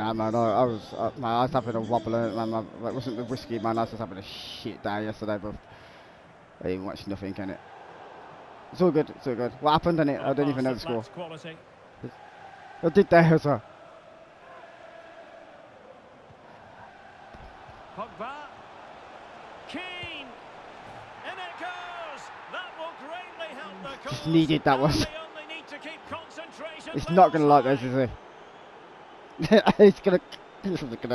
I know, man. I, I was, uh, man, I was having a wobble, uh, man. My, it wasn't the whiskey, man. I was just having a shit day yesterday, but I didn't watch nothing, can it? It's all good. It's all good. What happened, in it? I don't even know the score. Quality. I did there as well. Pogba. Keane. In it goes. That will greatly help the Just needed that one. they only need to keep concentration It's not going to like this, is it? It's to... This is to...